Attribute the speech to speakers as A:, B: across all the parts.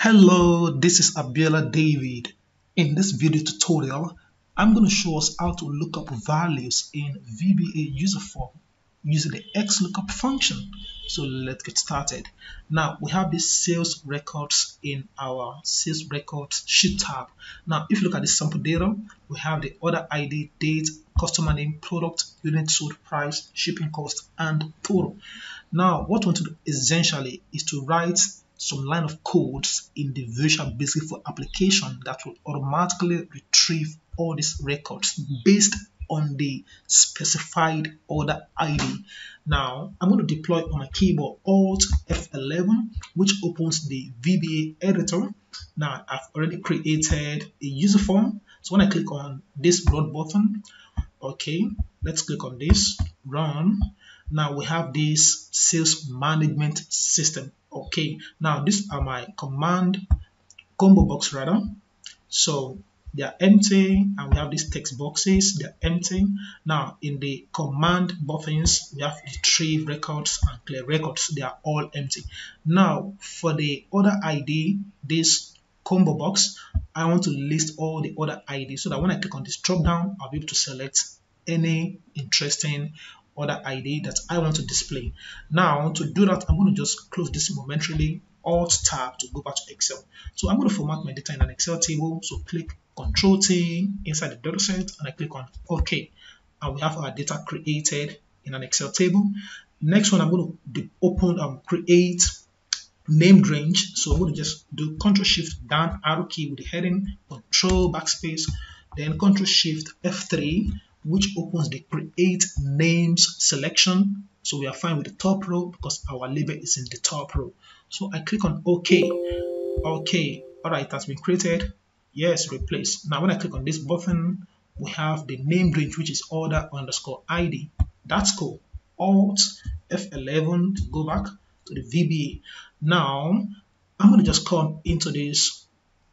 A: Hello, this is Abiola David. In this video tutorial, I'm going to show us how to look up values in VBA user form using the XLOOKUP function. So let's get started. Now we have the sales records in our sales records sheet tab. Now if you look at the sample data, we have the order ID, date, customer name, product, unit sold price, shipping cost, and total. Now what we want to do essentially is to write some line of codes in the Visual Basic for application that will automatically retrieve all these records based on the specified order ID. Now, I'm going to deploy on my keyboard Alt F11, which opens the VBA editor. Now, I've already created a user form. So when I click on this run button, okay, let's click on this, run. Now we have this sales management system okay now these are my command combo box rather. So they are empty and we have these text boxes they're empty. Now in the command buttons we have retrieve records and clear records they are all empty. Now for the order id this combo box i want to list all the order id so that when i click on this drop down i'll be able to select any interesting order ID that I want to display. Now to do that, I'm going to just close this momentarily, Alt Tab to go back to Excel. So I'm going to format my data in an Excel table. So click Control T inside the data set and I click on OK. And we have our data created in an Excel table. Next one, I'm going to open and um, create named range. So I'm going to just do Control Shift down arrow key with the heading, Control backspace, then Control Shift F3 which opens the create names selection. So we are fine with the top row because our label is in the top row. So I click on OK. OK. All right, it has been created. Yes, replace. Now when I click on this button, we have the name range, which is order underscore ID. That's cool. Alt F11 to go back to the VBA. Now I'm going to just come into this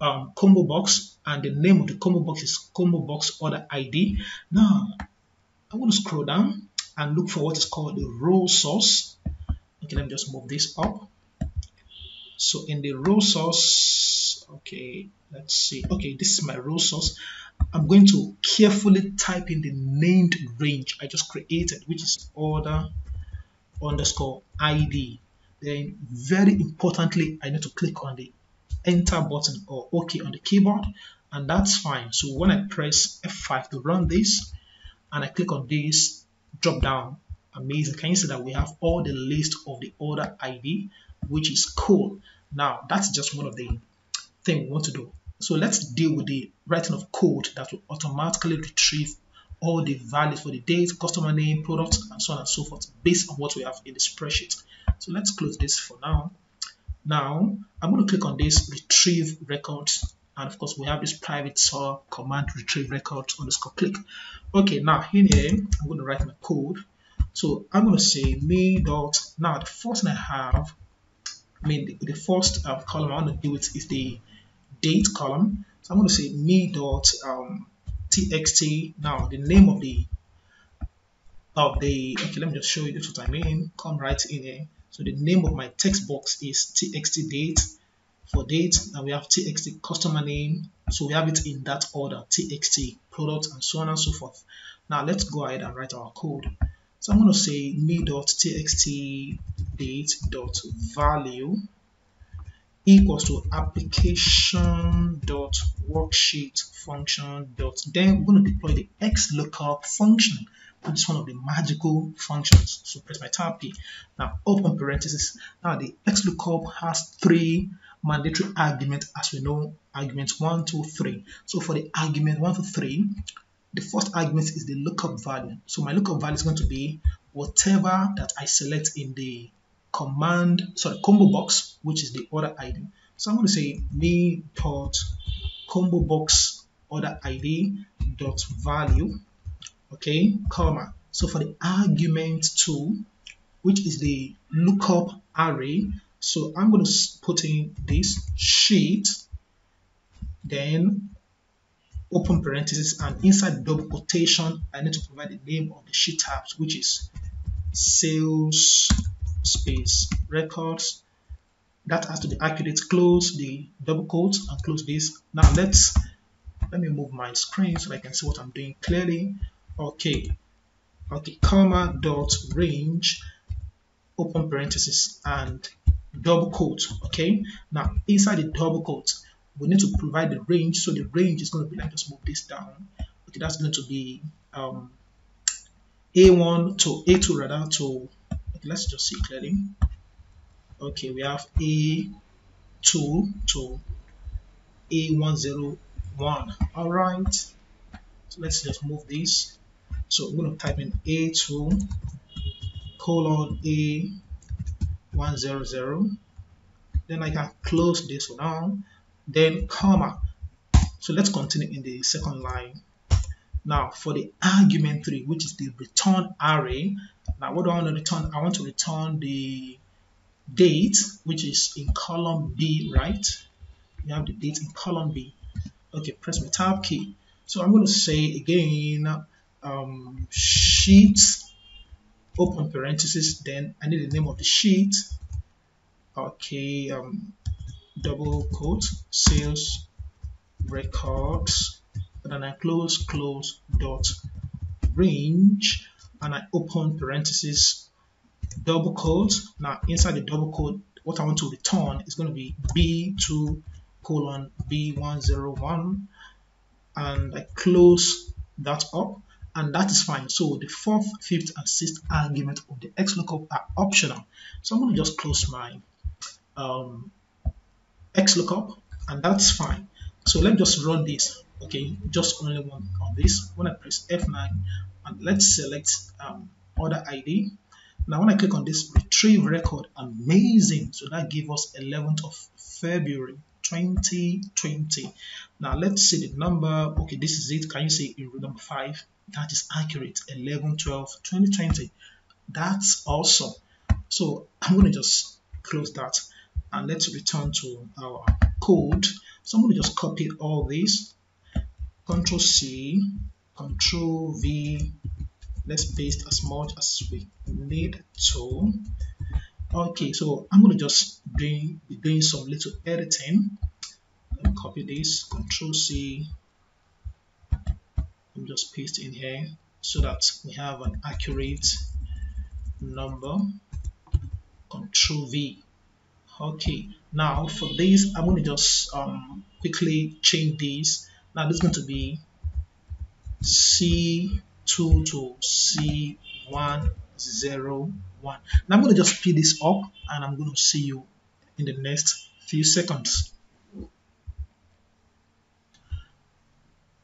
A: um, combo box and the name of the combo box is combo box order ID. Now, I want to scroll down and look for what is called the row source. Okay, let me just move this up. So in the row source, okay, let's see. Okay, this is my row source. I'm going to carefully type in the named range I just created, which is order underscore ID. Then very importantly, I need to click on the enter button or OK on the keyboard and that's fine. So when I press F5 to run this and I click on this drop down, amazing. Can you see that we have all the list of the order ID, which is cool. Now that's just one of the things we want to do. So let's deal with the writing of code that will automatically retrieve all the values for the date, customer name, product, and so on and so forth based on what we have in the spreadsheet. So let's close this for now. Now, I'm going to click on this retrieve records and of course we have this private SOA command retrieve records underscore click. Okay, now in here, I'm going to write my code. So I'm going to say me dot, now the first thing I have, I mean the, the first uh, column I want to do it is the date column. So I'm going to say me dot um, txt. Now the name of the of the okay, let me just show you this what I mean. Come right in here. So the name of my text box is txt date for date and we have txt customer name. So we have it in that order, txt product and so on and so forth. Now let's go ahead and write our code. So I'm going to say me.txt date dot value equals to application dot worksheet function dot then we're going to deploy the xlookup function which is one of the magical functions. So press my tab key. Now open parenthesis. Now the XLOOKUP has three mandatory arguments as we know arguments 1, 2, 3. So for the argument 1 to 3, the first argument is the lookup value. So my lookup value is going to be whatever that I select in the command, sorry, combo box, which is the order ID. So I'm going to say me dot combo box order ID dot value okay, comma. So for the argument 2, which is the lookup array, so I'm going to put in this sheet, then open parenthesis and inside double quotation, I need to provide the name of the sheet tabs, which is sales space records, that has to be accurate. Close the double quotes and close this. Now let's let me move my screen so I can see what I'm doing clearly okay. Okay comma dot range open parenthesis and double quote okay? Now inside the double quote we need to provide the range so the range is going to be like just move this down. Okay that's going to be um a1 to a2 rather to okay, let's just see clearly. Okay we have a2 to a101 all right. So let's just move this so i'm going to type in a2 colon a100 then i can close this for now then comma. So let's continue in the second line. Now for the argument 3 which is the return array. Now what do I want to return? I want to return the date which is in column B right? You have the date in column B. Okay press my tab key. So I'm going to say again um, sheet open parenthesis then I need the name of the sheet. Okay um, double quote sales records and then I close close dot range and I open parenthesis double quote. Now inside the double quote what I want to return is going to be B2 colon B101 and I close that up and that is fine. So the fourth fifth and sixth argument of the XLOOKUP are optional. So I'm going to just close my um, XLOOKUP and that's fine. So let me just run this okay? Just only one on this. When I press F9 and let's select um, order ID now when I click on this retrieve record amazing. So that gives us 11th of February 2020 now let's see the number. Okay this is it. Can you see in row number 5 that is accurate. 11 12 2020 that's awesome. So I'm going to just close that and let's return to our code. So I'm going to just copy all this Control C, Control V. Let's paste as much as we need to. Okay, so I'm going to just doing, be doing some little editing. Copy this, Control C. I'm just paste in here so that we have an accurate number. Control V. Okay, now for this, I'm going to just um, quickly change this now this is going to be C2 to C101. Now I'm going to just speed this up and I'm going to see you in the next few seconds.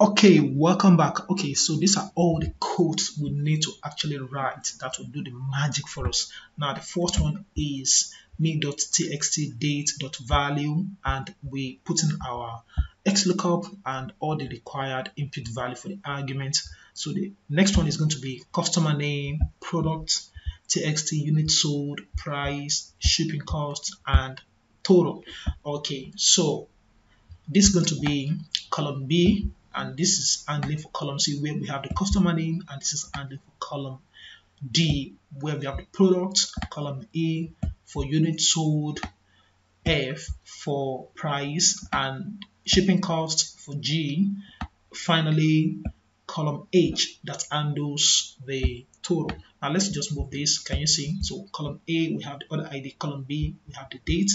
A: Okay, welcome back. Okay, so these are all the codes we need to actually write that will do the magic for us. Now the first one is me.txt date.value and we put in our XLOOKUP and all the required input value for the argument. So the next one is going to be customer name, product, TXT unit sold, price, shipping cost, and total. Okay, so this is going to be column B, and this is handling for column C where we have the customer name, and this is handling for column D where we have the product, column E for unit sold, F for price, and shipping cost for G, finally column H that handles the total. Now let's just move this. Can you see? So column A, we have the order ID. Column B, we have the date,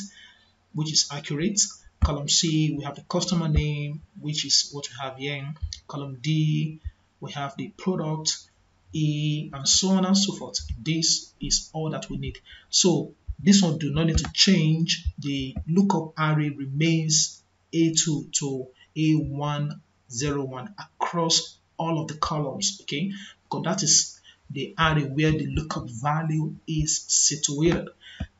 A: which is accurate. Column C, we have the customer name, which is what we have here. Column D, we have the product, E, and so on and so forth. This is all that we need. So this one do not need to change. The lookup array remains a2 to A101 across all of the columns, okay? Because that is the array where the lookup value is situated.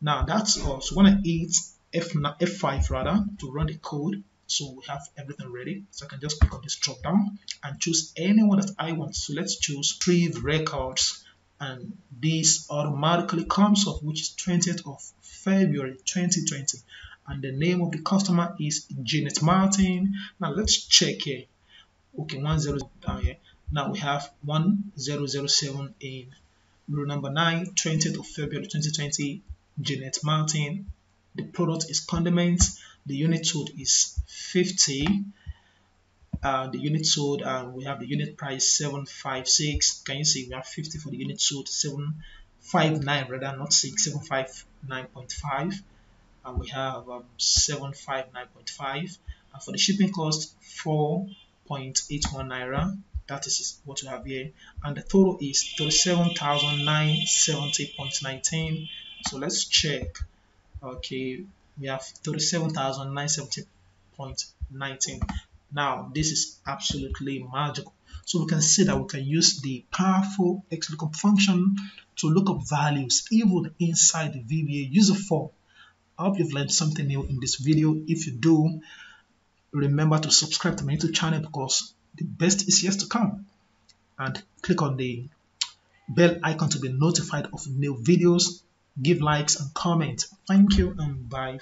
A: Now that's all. So when I hit F F5 rather to run the code, so we have everything ready. So I can just click on this drop down and choose anyone that I want. So let's choose retrieve records and this automatically comes up which is 20th of February 2020 and the name of the customer is Janet Martin. Now let's check here. Okay, 10 down here. Now we have 1007 in row number 9, 20th of February 2020, Janet Martin. the product is condiments the unit sold is 50 uh, the unit sold uh, we have the unit price 756 can you see we have 50 for the unit sold 759 rather not 6 759.5 and we have um, 759.5 and for the shipping cost 4.81 naira. That is what we have here. And the total is 37,970.19 so let's check. Okay we have 37,970.19 now this is absolutely magical. So we can see that we can use the powerful XLOOKUP function to look up values even inside the VBA user form. I hope you've learned something new in this video. If you do remember to subscribe to my YouTube channel because the best is yet to come. And click on the bell icon to be notified of new videos. Give likes and comment. Thank you and bye